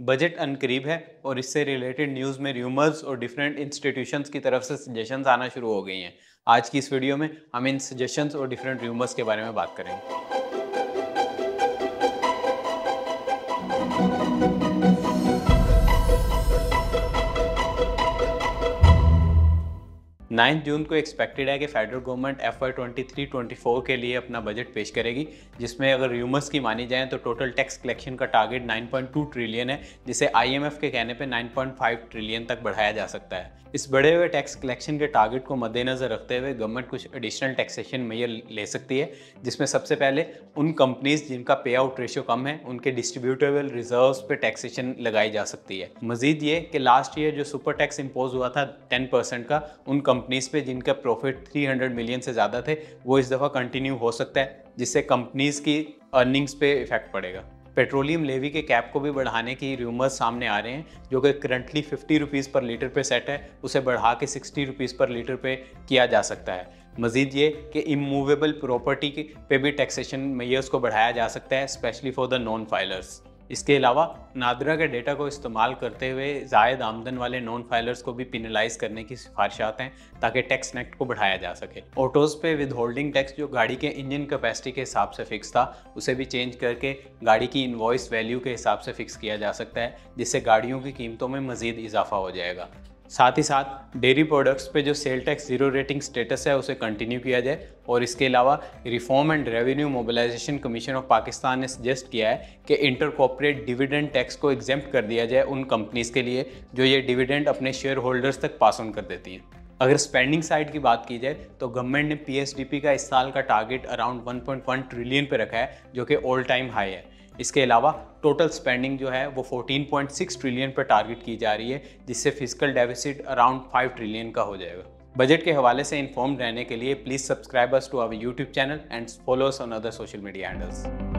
Budget अनकरीब है और इससे रिलेटेड न्यूज़ में र्यूमर्स और डिफरेंट इंस्टीट्यूशंस की तरफ़ से सजेशंस आना शुरू हो गई हैं। आज की इस वीडियो में हम इन सजेशंस और डिफरेंट र्यूमर्स के बारे में बात करेंगे। नाइन्थ जून को एक्सपेक्टेड है कि federal government F Y twenty three twenty four के लिए अपना बजट पेश करेगी, जिसमें अगर र्यूमर्स की मानी जाए तो टोटल टैक्स कलेक्शन का टारगेट 9.2 ट्रिलियन है, जिसे आईएमएफ के कहने पे 9.5 ट्रिलियन तक बढ़ाया जा सकता है। इस बढ़े हुए टैक्स कलेक्शन के टारगेट को मद्देनज़र रखते हुए गवर्नमेंट कुछ एडिशनल टैक्सेशन मैयर ले सकती है, जिसमें सबसे पहले उन कंपनीज़ जिनका पे आउट रेशियो कम है, उनके डिस्ट्रीब्यूटेबल रिज़र्व पे टैक्सेशन लगाई जा सकती है। मजीद ये कि लास्ट ईयर जो सुपर टैक्स इम्पोज हुआ था टेन परसेंट का, उन कंपनीज़ पे जिनका प्रॉफिट 300 मिलियन से ज़्यादा थे, वो इस दफ़ा कंटिन्यू हो सकता है, जिससे कंपनीज़ की अर्निंग्स पे इफ़ेक्ट पड़ेगा। पेट्रोलियम लेवी के कैप को भी बढ़ाने की रूमर्स सामने आ रहे हैं, जो कि करंटली फिफ्टी रुपीज़ पर लीटर पे सेट है, उसे बढ़ा के सिक्सटी रुपीज़ पर लीटर पे किया जा सकता है। मजीद ये कि इमूवेबल प्रॉपर्टी पे भी टैक्सेशन मेयर्स को बढ़ाया जा सकता है specially for the non filers इसके अलावा नादरा के डेटा को इस्तेमाल करते हुए जायद आमदन वाले नॉन फाइलर्स को भी पिनलाइज करने की सिफारिशात हैं, ताकि टैक्स नेक्ट को बढ़ाया जा सके। ऑटोज़ पे विद होल्डिंग टैक्स जो गाड़ी के इंजन कैपेसिटी के हिसाब से फिक्स था, उसे भी चेंज करके गाड़ी की इन्वॉइस वैल्यू के हिसाब से फिक्स किया जा सकता है, जिससे गाड़ियों की कीमतों में मज़ीद इजाफा हो जाएगा। साथ ही साथ डेयरी प्रोडक्ट्स पे जो sale tax zero rating status है, उसे कंटिन्यू किया जाए। और इसके अलावा reform and revenue mobilisation commission of Pakistan ने सजेस्ट किया है कि इंटर कॉपरेट डिविडेंड टैक्स को एग्जेम्प्ट कर दिया जाए उन कंपनीज़ के लिए, जो ये डिविडेंड अपने शेयर होल्डर्स तक पास ऑन कर देती हैं। अगर स्पेंडिंग साइड की बात की जाए तो गवर्नमेंट ने पीएसडीपी का इस साल का टारगेट अराउंड 1.1 ट्रिलियन पे रखा है, जो कि ऑल टाइम हाई है। इसके अलावा टोटल स्पेंडिंग जो है, वो 14.6 ट्रिलियन पर टारगेट की जा रही है, जिससे फ़िज़िकल डेफिसिट अराउंड 5 ट्रिलियन का हो जाएगा। बजट के हवाले से इन्फॉर्म रहने के लिए please subscribe us to our YouTube channel and follow us on other social media handles